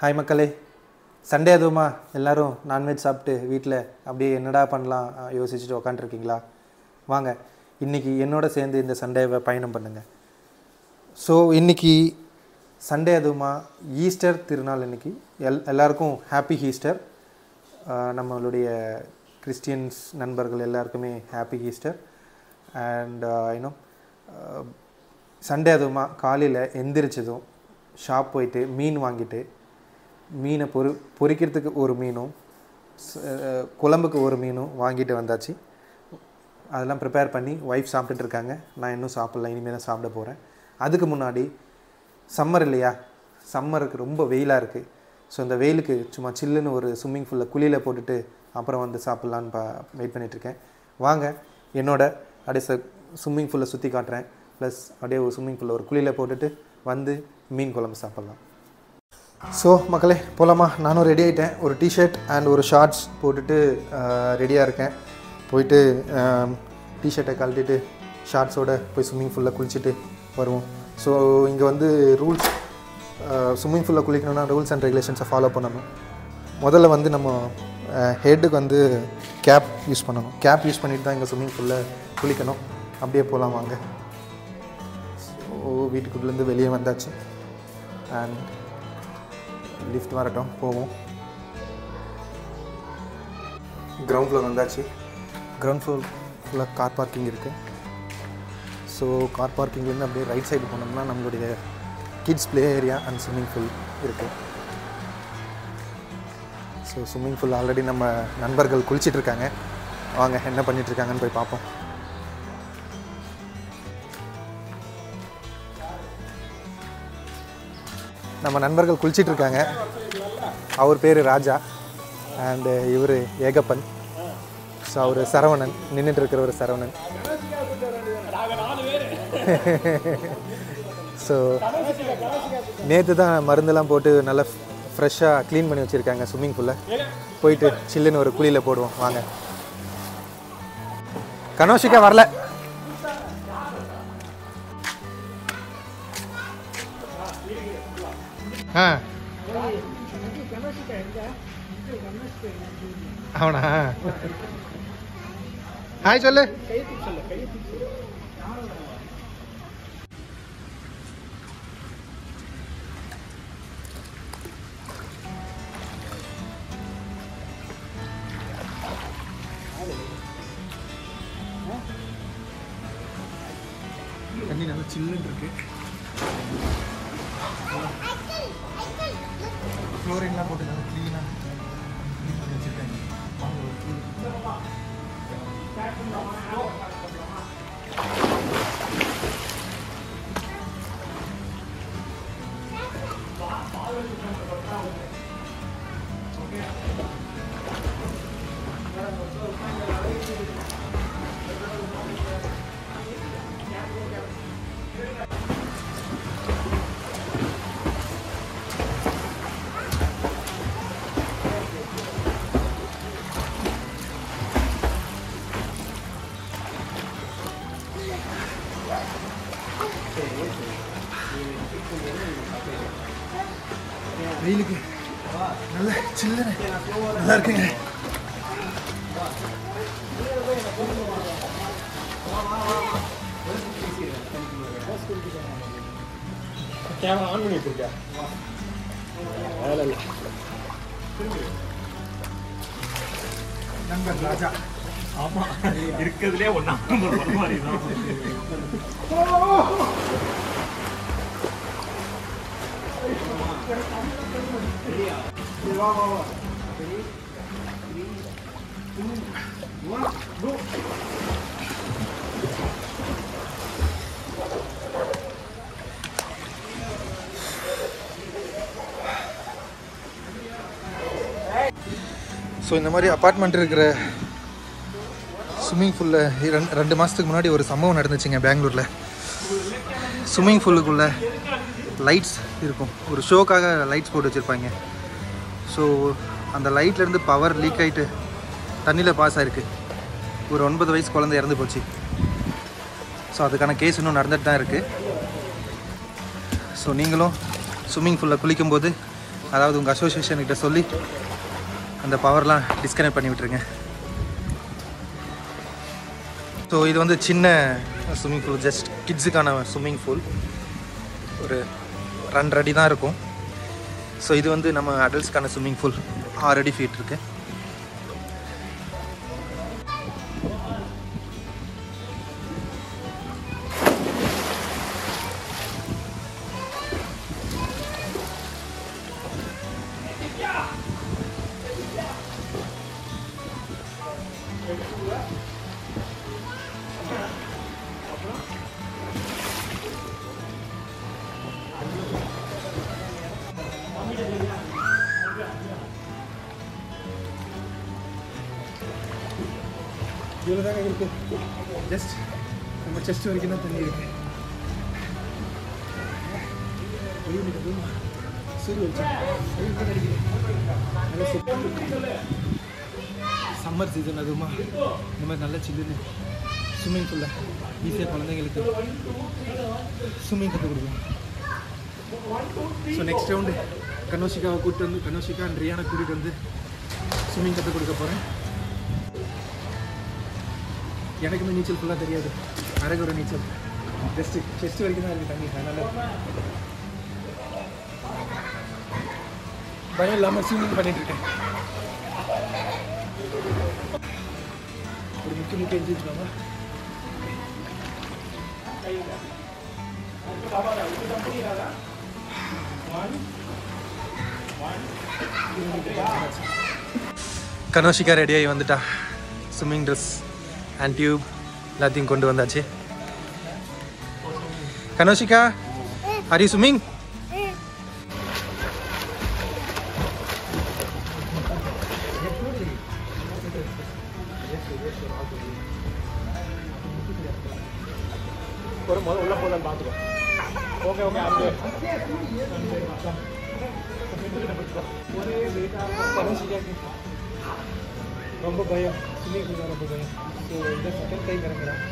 Hi மக்களே. Sunday அதுவுமா? எல்லோரும் நான்வெஜ் சாப்பிட்டு வீட்டில் அப்படியே என்னடா பண்ணலாம் யோசிச்சுட்டு உக்காண்ட்ருக்கீங்களா வாங்க இன்றைக்கி என்னோட சேர்ந்து இந்த சண்டேவை பயணம் பண்ணுங்கள் ஸோ இன்றைக்கி சண்டே அதுவுமா? ஈஸ்டர் திருநாள் இன்றைக்கி எல் எல்லாருக்கும் ஹாப்பி ஈஸ்டர் நம்மளுடைய கிறிஸ்டியன்ஸ் நண்பர்கள் எல்லாருக்குமே ஹாப்பி ஈஸ்டர் அண்ட் இன்னும் சண்டே அதுவுமா? காலையில் எந்திரிச்சதும் ஷாப் போயிட்டு மீன் வாங்கிட்டு மீனை பொரி பொறிக்கிறதுக்கு ஒரு மீனும் குழம்புக்கு ஒரு மீனும் வாங்கிட்டு வந்தாச்சு. அதெல்லாம் ப்ரிப்பேர் பண்ணி ஒய்ஃப் சாப்பிட்டுட்டு இருக்காங்க. நான் இன்னும் சாப்பிட்ல இனிமேல் தான் சாப்பிட போகிறேன் அதுக்கு முன்னாடி சம்மர் இல்லையா? சம்மருக்கு ரொம்ப வெயிலாக இருக்குது ஸோ இந்த வெயிலுக்கு சும்மா சில்லுன்னு ஒரு ஸ்விம்மிங் ஃபூலில் குளியில் போட்டுட்டு அப்புறம் வந்து சாப்பிட்லான்னு பா வெயிட் பண்ணிகிட்ருக்கேன் வாங்க என்னோட அப்படியே ச ஸ்விம்மிங் ஃபூலில் சுற்றி காட்டுறேன். ப்ளஸ் அப்படியே ஒரு ஸ்விம்மிங் ஃபூலில் ஒரு குளியில் போட்டுட்டு வந்து மீன் குழம்பு சாப்பிட்லாம். ஸோ மக்களே போகலாமா நானும் ரெடி ஆகிட்டேன் ஒரு டிஷர்ட் அண்ட் ஒரு ஷார்ட்ஸ் போட்டுட்டு ரெடியாக இருக்கேன். போயிட்டு டிஷர்ட்டை கழட்டிட்டு ஷார்ட்ஸோட போய் ஸ்விம்மிங் ஃபுல்லாக குளிச்சுட்டு வருவோம். ஸோ இங்கே வந்து ரூல்ஸ் ஸ்விம்மிங் ஃபுல்லாக குளிக்கணும்னா ரூல்ஸ் அண்ட் ரெகுலேஷன்ஸை ஃபாலோ பண்ணணும். முதல்ல வந்து நம்ம ஹெட்டுக்கு வந்து கேப் யூஸ் பண்ணணும். கேப் யூஸ் பண்ணிட்டு தான் இங்கே ஸ்விம்மிங் ஃபுல்லாக குளிக்கணும். அப்படியே போகலாம் வாங்க. ஸோ வீட்டுக்குள்ளேருந்து வெளியே வந்தாச்சு. அண்ட் லிஃப்ட் வரட்டும் போவோம். கிரவுண்ட் ஃப்ளோர் வந்தாச்சு. கிரவுண்ட் ஃப்ளோர் ஃபுல்லாக கார் பார்க்கிங் இருக்குது ஸோ கார் பார்க்கிங்லேருந்து அப்படியே ரைட் சைடு போனோம்னா நம்மளுடைய kids play area and swimming pool இருக்குது ஸோ ஸ்விம்மிங் பூல் ஆல்ரெடி நம்ம நண்பர்கள் குளிச்சிட்ருக்காங்க வாங்க என்ன பண்ணிகிட்ருக்காங்கன்னு போய் பார்ப்போம். நம்ம நண்பர்கள் குளிச்சிட்டு இருக்காங்க அவர் பேர் ராஜா. அண்டு இவர் ஏகப்பன். ஸோ அவர் சரவணன். நின்றுட்டு இருக்கிறவர் சரவணன். ஸோ நேற்று தான் மருந்தெல்லாம் போட்டு நல்லா ஃப்ரெஷ்ஷாக க்ளீன் பண்ணி வச்சுருக்காங்க ஸ்விம்மிங் பூலில் போயிட்டு சில்லுன்னு ஒரு குழியில் போடுவோம். வாங்க. கனோஷிக்கா வரல. ஆ அவனா ஹாய் சொல்லு தண்ணி நல்லா சில்லுன்னு இருக்கு ஃப்ளோரிங்லாம் போட்டு நல்லா க்ளீனாக க்ளீன் பண்ணி வச்சுருக்காங்க வாங்க நல்லா இருக்குங்க. கேமரா ஆன் பண்ணி வச்சிருக்கியா வேலை இல்லை நண்பர் ராஜா. ஆமா இருக்கிறதுலே ஒன்னா மாதிரி தான். ஸோ இந்த மாதிரி அப்பார்ட்மெண்ட் இருக்கிற ஸ்விம்மிங் ஃபூலில் ரெண்டு ரெண்டு மாதத்துக்கு முன்னாடி ஒரு சம்பவம் நடந்துச்சுங்க பெங்களூரில். ஸ்விம்மிங் ஃபூலுக்குள்ளே லைட்ஸ் இருக்கும். ஒரு ஷோக்காக லைட்ஸ் போட்டு வச்சுருப்பாங்க. ஸோ அந்த லைட்லேருந்து பவர் லீக் ஆகிட்டு தண்ணியில் பாஸ் ஆயிருக்கு. ஒரு ஒன்பது வயசு குழந்தை இறந்து போச்சு. ஸோ அதுக்கான கேஸ் இன்னும் நடந்துட்டு தான் இருக்குது ஸோ நீங்களும் ஸ்விம்மிங் பூலில் குளிக்கும்போது அதாவது உங்கள் அசோசியேஷன்கிட்ட சொல்லி அந்த பவர்லாம் டிஸ்கனெக்ட் பண்ணி விட்டுருங்க. ஸோ இது வந்து சின்ன ஸ்விம்மிங் பூல் ஜஸ்ட் கிட்ஸுக்கான ஸ்விம்மிங் பூல் ஒரு ரெண்டு அடி தான் இருக்கும். ஸோ இது வந்து நம்ம அடல்ட்ஸ்க்கான ஸ்விம்மிங் பூல் ஆறு அடி ஃபீட் இருக்குது இவ்வளோ தாங்க இருக்கு. ஜஸ்ட் நம்ம செஸ்ட் வரைக்கும் தான் தண்ணி இருக்கு. சம்மர் சீசன் அதுவுமா. இந்த மாதிரி நல்ல சில்லுன்னு ஸ்விம்மிங் பூலில் ஈஸியாக குழந்தைங்களுக்கு ஸ்விம்மிங் கற்றுக் கொடுக்கலாம். ஸோ நெக்ஸ்ட் ரவுண்டு கனோஷிகாவை கூப்பிட்டு வந்து கனோஷிகா அண்ட் ரியானை கூட்டிகிட்டு வந்து ஸ்விம்மிங் கற்றுக் கொடுக்க போகிறேன் எனக்குமே நீச்சல் ஃபுல்லாக தெரியாது. அரைகுறை நீச்சல். ஜஸ்ட்டு செஸ்ட் வரைக்கும் தான் இருக்குது தண்ணி. அதனால் பயம் இல்லாமல் ஸ்விம்மிங் பண்ணிட்டுருக்கேன் ஒரு முக்கிய முக்கிய எஞ்சிருக்காங்க கனோஷிக்கா ரெடியாகி வந்துட்டா. ஸ்விம்மிங் ட்ரெஸ் அண்ட் டியூப் எல்லாத்தையும் கொண்டு வந்தாச்சு கனோஷிகா ஆர் யூ ஸ்விம்மிங் ஒரு முதல்ல உள்ள போதான் பார்த்துக்கோ ஓகே ஓகே அது கனோஷிகாக்கு ரொம்ப பயம் ஸ்விம்மிங் பூல் ரொம்ப பயம் ஸோ இந்த செகண்ட் டைம் இறங்குறேன்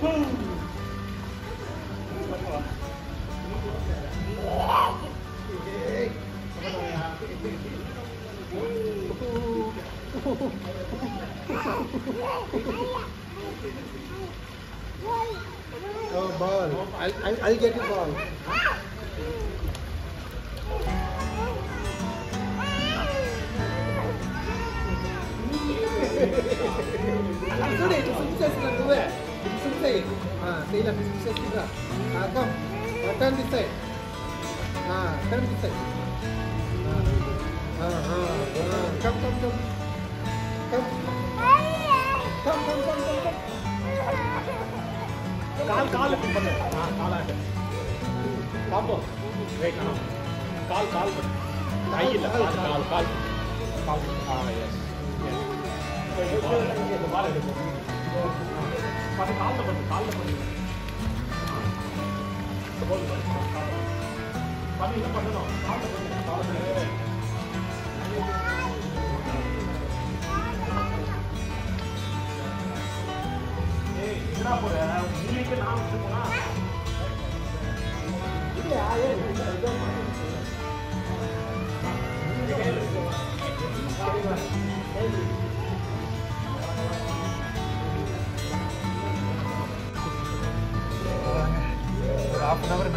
Oh, ball. I'll, I'll, I'll get you ball. Sukses lah gue. Itu sukses. Ah, saya lah sukses juga. Ah, come. Ah, turn this side. Ah, turn this side. Ah, ah, ah. Come, come, come. Come. Come, come, come, come, come. கால் கால். பண்ணு ஆ காலாட்டு பாப்போ wait ஆ. கால் கால். பண்ணு கை இல்ல கால் கால் கால். கால். ஆ S இந்த பால் எடுத்து பண்ணு கால்ல பண்ணு கால்ல பண்ணு பண்ணு என்ன பண்ணணும் கால்ல பண்ணு கால்ல பண்ணு ஏய் என்னடா போற உங்களுக்கு நான் விட்டு போனா ஒரு ஹாஃப் அன் ஹவர்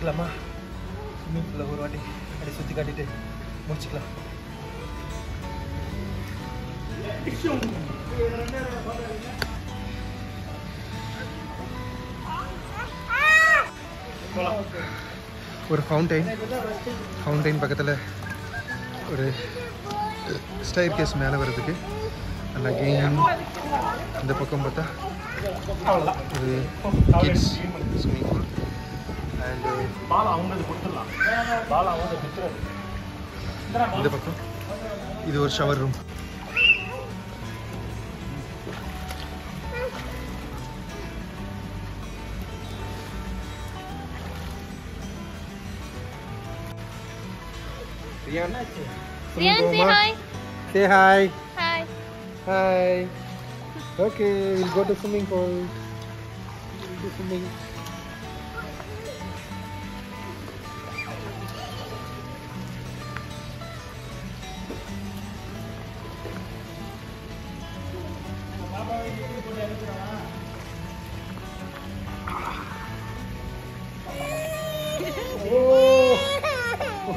முடிச்சுக்கலாமா ஸ்விம்மிங் பூலில் ஒரு வாட்டி அப்படி சுற்றி காட்டிட்டு முடிச்சுக்கலாம் ஒரு ஃபவுண்டைன் ஃபவுண்டைன் பக்கத்தில் ஒரு ஸ்டைர் கேஸ் மேலே வர்றதுக்கு அண்ட் அகெயின் இந்த பக்கம் பார்த்தா ஒரு கிட்ஸ் ஸ்விம்மிங் பூல் அண்டு பால் அவங்களுக்கு கொடுத்துடலாம் பால் அவங்க வித்துறது இந்த பக்கம் இது ஒரு shower room Rian, say hi. Say hi. Hi. Hi. Okay, we'll go to swimming pool. We'll do swimming. Oh,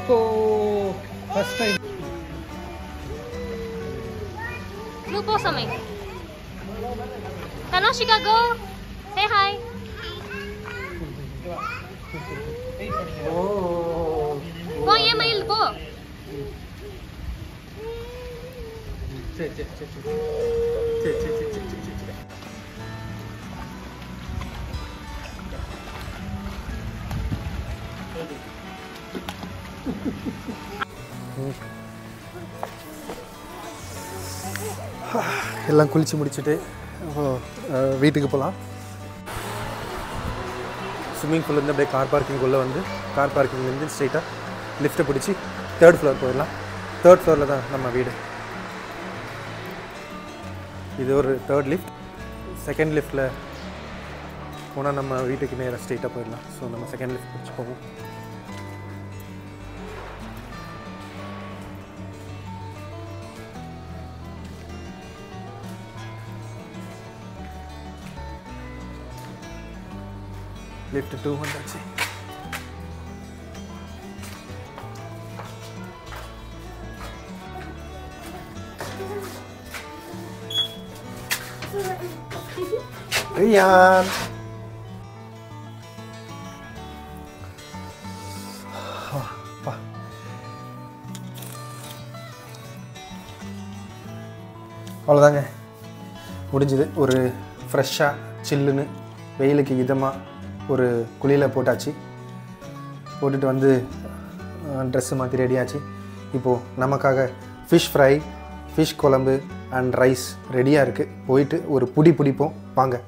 oh, first time. Lupo something. Tanoshika, go. சரி சரி சரி சரி. சரி சரி சரி சரி சரி எல்லாம் குளிச்சு முடிச்சுட்டு வீட்டுக்கு போகலாம் ஸ்விம்மிங் பூல்லேருந்து அப்படியே கார் பார்க்கிங்குள்ளே வந்து கார் பார்க்கிங்லேருந்து ஸ்ட்ரெயிட்டாக லிஃப்ட்டை பிடிச்சி தேர்ட் ஃப்ளோர் போயிடலாம். தேர்ட் ஃப்ளோரில் தான் நம்ம வீடு. இது ஒரு தேர்ட் லிஃப்ட் செகண்ட் லிஃப்ட்டில் போனால் நம்ம வீட்டுக்கு நேராக ஸ்ட்ரெயிட்டாக போயிடலாம். ஸோ நம்ம செகண்ட் லிஃப்ட் பிடிச்சி போவோம். லிஃப்ட் டூ வந்தாச்சு. Rian. அப்பா. அவ்வளோதாங்க முடிஞ்சது ஒரு ஃப்ரெஷ்ஷாக சில்லுன்னு வெயிலுக்கு இதமாக ஒரு குளியில் போட்டாச்சு போட்டுட்டு வந்து ட்ரெஸ்ஸு மாற்றி ரெடியாச்சு இப்போது நமக்காக ஃபிஷ் ஃப்ரை ஃபிஷ் குழம்பு அண்ட் ரைஸ் ரெடியாக இருக்குது போயிட்டு ஒரு புடி பிடிப்போம். வாங்க.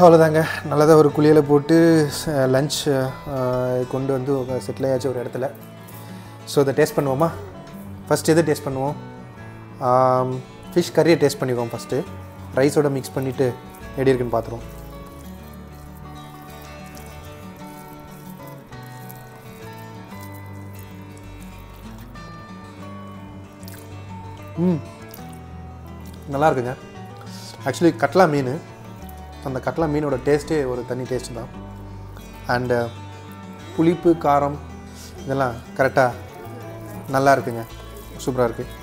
அவ்வளோதாங்க நல்லதாக ஒரு குளியலை போட்டு லஞ்ச் கொண்டு வந்து செட்டில் ஆயாச்சு ஒரு இடத்துல. ஸோ இதை டேஸ்ட் பண்ணுவோமா? ஃபஸ்ட் எது டேஸ்ட் பண்ணுவோம்? ஃபிஷ் கறியை டேஸ்ட் பண்ணிக்குவோம் ஃபஸ்ட்டு ரைஸோட மிக்ஸ் பண்ணிவிட்டு எப்படி இருக்குன்னு பார்த்துருவோம் ம் நல்லா இருக்குங்க. ஆக்சுவலி கட்லா மீன். அந்த கட்லா மீனோட டேஸ்ட்டே ஒரு தனி டேஸ்ட் தான். அண்டு uh, புளிப்பு காரம் இதெல்லாம் கரெக்டாக நல்லா இருக்குங்க. சூப்பராக இருக்குது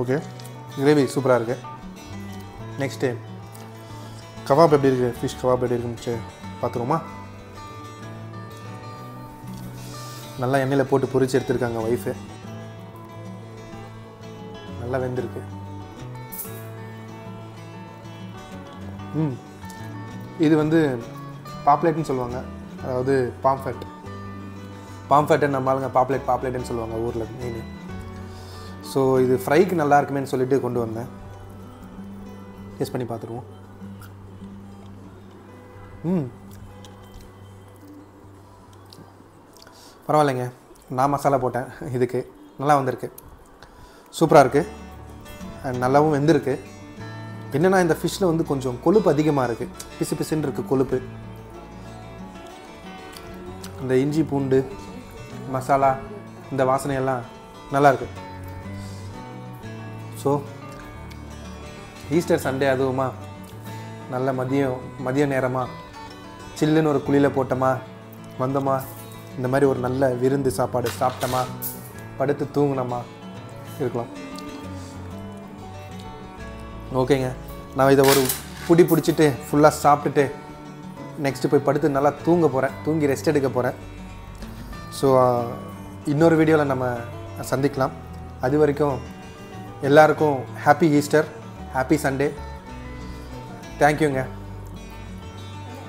ஓகே கிரேவி சூப்பராக இருக்குது நெக்ஸ்ட்டு கபாப் எப்படி இருக்குது ஃபிஷ் கபாப் எப்படி இருக்குன்னு பார்த்துருவோமா? நல்லா எண்ணெயில் போட்டு பொரிச்சு எடுத்துருக்காங்க ஒய்ஃபு நல்லா வெந்திருக்கு. இது வந்து பாப்லேட்னு சொல்லுவாங்க. அதாவது பாம்ஃபெட் பாம்ஃபெட்டை நம்ம ஆளுங்க பாப்லேட் பாப்லேட்டுன்னு சொல்லுவாங்க ஊரில் மீன் ஸோ இது ஃப்ரைக்கு நல்லா இருக்குமேன்னு சொல்லிட்டு கொண்டு வந்தேன். டேஸ்ட் பண்ணி பார்த்துருவோம். ம். பரவாயில்லைங்க. நான் மசாலா போட்டேன். இதுக்கு நல்லா வந்திருக்கு. சூப்பராக இருக்குது அண்ட் நல்லாவும் வெந்திருக்கு. என்னென்னா இந்த ஃபிஷ்ஷில் வந்து கொஞ்சம் கொழுப்பு அதிகமாக இருக்குது பிசு பிசுன்னு இருக்குது கொழுப்பு. இந்த இஞ்சி பூண்டு மசாலா இந்த வாசனையெல்லாம் நல்லாயிருக்கு ஸோ ஈஸ்டர் சண்டே அதுவுமா நல்ல மதியம் மதிய நேரமாக சில்லுன்னு ஒரு குழியில் போட்டோமா வந்தோமா இந்த மாதிரி ஒரு நல்ல விருந்து சாப்பாடு சாப்பிட்டோமா படுத்து தூங்கினோமா இருக்கலாம். ஓகேங்க. நான் இதை ஒரு புடி பிடிச்சிட்டு ஃபுல்லாக சாப்பிட்டுட்டு நெக்ஸ்ட்டு போய் படுத்து நல்லா தூங்க போகிறேன் தூங்கி ரெஸ்ட் எடுக்க போகிறேன் ஸோ இன்னொரு வீடியோவில் நம்ம சந்திக்கலாம். அது வரைக்கும் எல்லாருக்கும் ஹாப்பி ஈஸ்டர் ஹாப்பி சண்டே தேங்க்யூங்க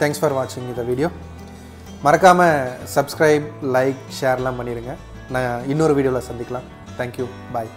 தேங்க்ஸ் ஃபார் வாட்சிங் இந்த வீடியோ மறக்காமல் சப்ஸ்கிரைப் லைக் ஷேர்லாம் பண்ணிடுங்க நான் இன்னொரு வீடியோவில் சந்திக்கலாம். Thank you bye